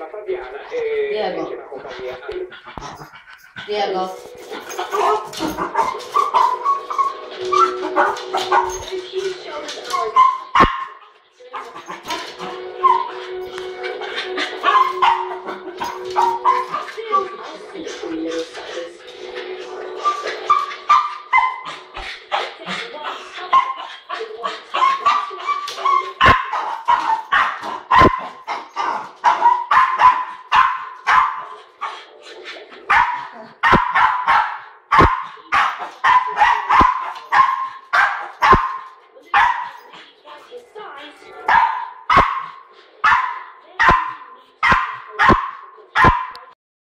chiama Fabiana e Diego. dice la compagnia. Diego. Thank you.